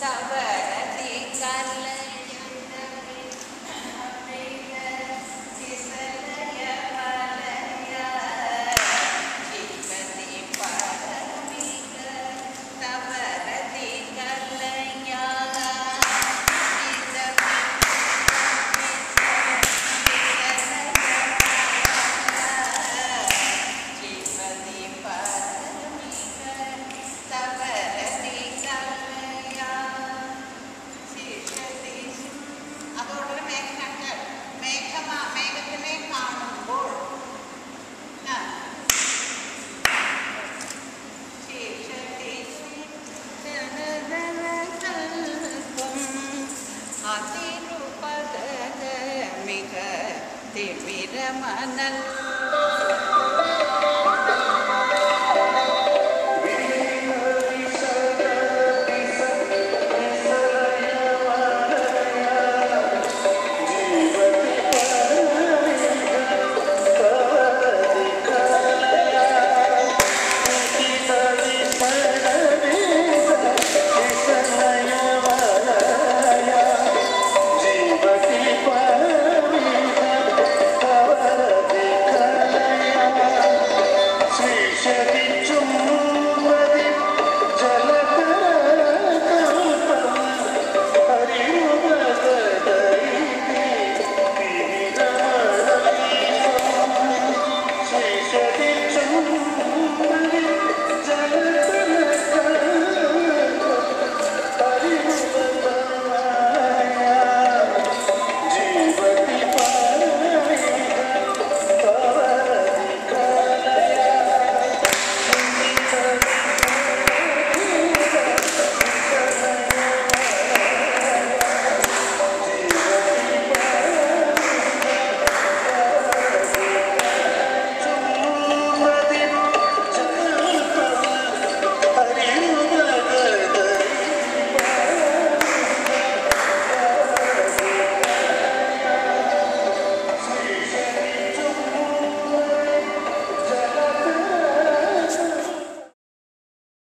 大会 அதிருப்பத மிக திமிர மணல்